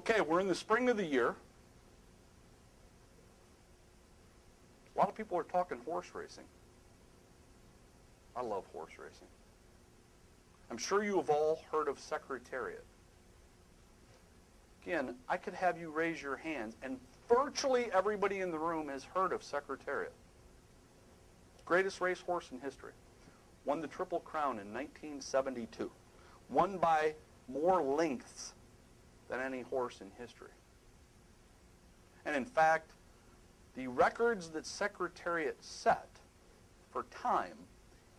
Okay, we're in the spring of the year. A lot of people are talking horse racing. I love horse racing. I'm sure you have all heard of Secretariat. Again, I could have you raise your hands, and virtually everybody in the room has heard of Secretariat. Greatest racehorse in history. Won the Triple Crown in 1972. Won by more lengths than any horse in history. And in fact, the records that Secretariat set for time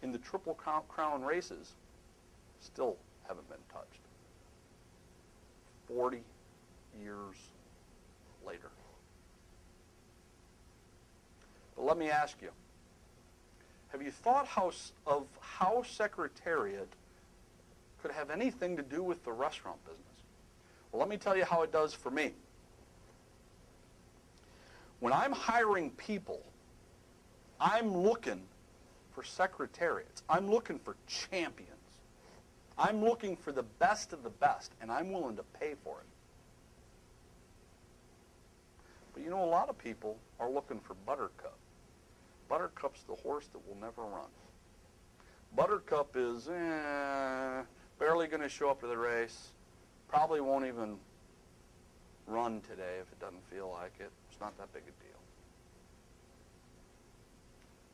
in the Triple Crown races still haven't been touched. 40 years later. But let me ask you, have you thought how, of how Secretariat could have anything to do with the restaurant business? Well, let me tell you how it does for me. When I'm hiring people, I'm looking for secretariats. I'm looking for champions. I'm looking for the best of the best, and I'm willing to pay for it. But you know, a lot of people are looking for Buttercup. Buttercup's the horse that will never run. Buttercup is eh, barely going to show up to the race. Probably won't even run today if it doesn't feel like it. It's not that big a deal.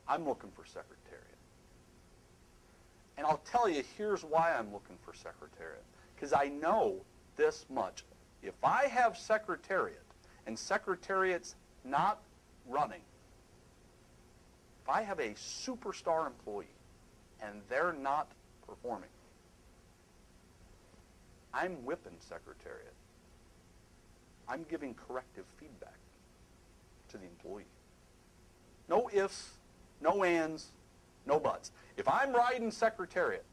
I'm looking for Secretariat. And I'll tell you, here's why I'm looking for Secretariat. Because I know this much. If I have Secretariat and Secretariat's not running, if I have a superstar employee and they're not performing, I'm whipping Secretariat. I'm giving corrective feedback to the employee. No ifs, no ands, no buts. If I'm riding Secretariat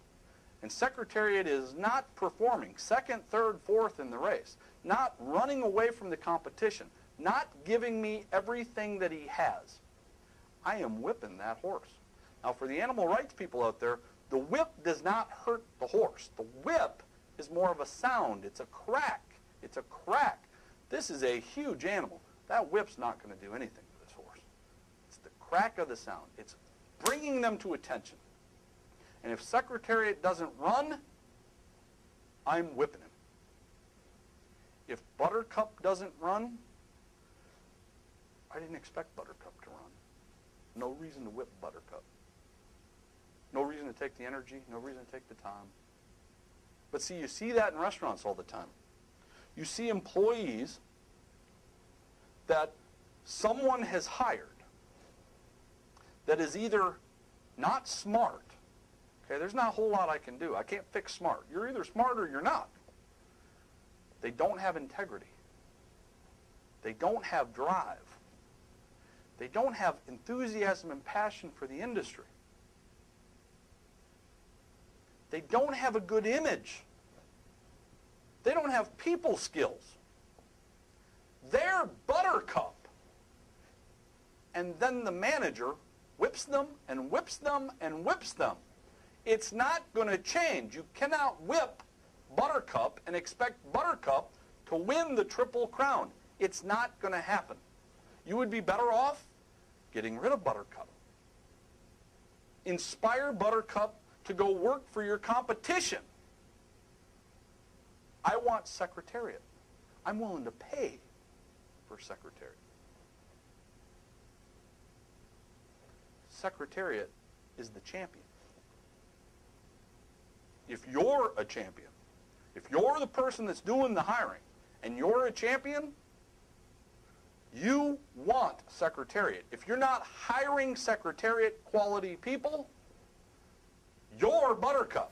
and Secretariat is not performing second, third, fourth in the race, not running away from the competition, not giving me everything that he has, I am whipping that horse. Now, for the animal rights people out there, the whip does not hurt the horse. The whip is more of a sound. It's a crack. It's a crack. This is a huge animal. That whip's not going to do anything to this horse. It's the crack of the sound. It's bringing them to attention. And if Secretariat doesn't run, I'm whipping him. If Buttercup doesn't run, I didn't expect Buttercup to run. No reason to whip Buttercup. No reason to take the energy, no reason to take the time. But see, you see that in restaurants all the time. You see employees that someone has hired that is either not smart. Okay, there's not a whole lot I can do. I can't fix smart. You're either smart or you're not. They don't have integrity. They don't have drive. They don't have enthusiasm and passion for the industry. They don't have a good image. They don't have people skills. They're buttercup. And then the manager whips them and whips them and whips them. It's not going to change. You cannot whip Buttercup and expect Buttercup to win the Triple Crown. It's not going to happen. You would be better off getting rid of Buttercup. Inspire Buttercup to go work for your competition. I want Secretariat. I'm willing to pay for Secretariat. Secretariat is the champion. If you're a champion, if you're the person that's doing the hiring, and you're a champion, you want Secretariat. If you're not hiring Secretariat quality people, you're Buttercup.